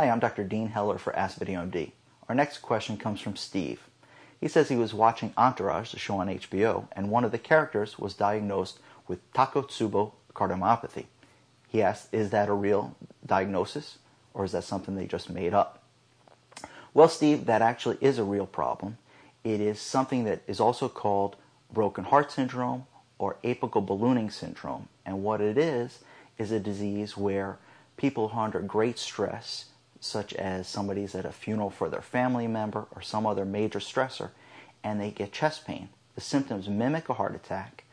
Hi, I'm Dr. Dean Heller for Ask Video MD. Our next question comes from Steve. He says he was watching Entourage, the show on HBO, and one of the characters was diagnosed with Takotsubo cardiomyopathy. He asks, Is that a real diagnosis, or is that something they just made up? Well, Steve, that actually is a real problem. It is something that is also called broken heart syndrome or apical ballooning syndrome. And what it is, is a disease where people are under great stress such as somebody's at a funeral for their family member or some other major stressor, and they get chest pain. The symptoms mimic a heart attack.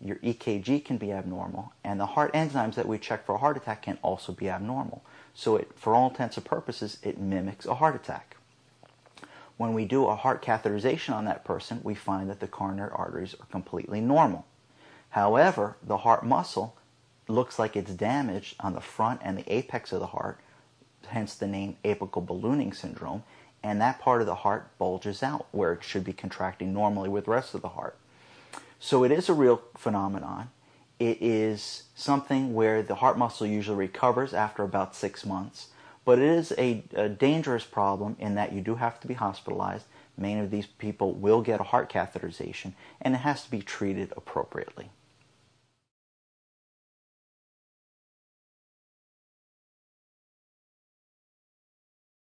Your EKG can be abnormal, and the heart enzymes that we check for a heart attack can also be abnormal. So, it, for all intents and purposes, it mimics a heart attack. When we do a heart catheterization on that person, we find that the coronary arteries are completely normal. However, the heart muscle looks like it's damaged on the front and the apex of the heart, hence the name apical ballooning syndrome, and that part of the heart bulges out where it should be contracting normally with the rest of the heart. So it is a real phenomenon. It is something where the heart muscle usually recovers after about six months, but it is a, a dangerous problem in that you do have to be hospitalized. Many of these people will get a heart catheterization, and it has to be treated appropriately.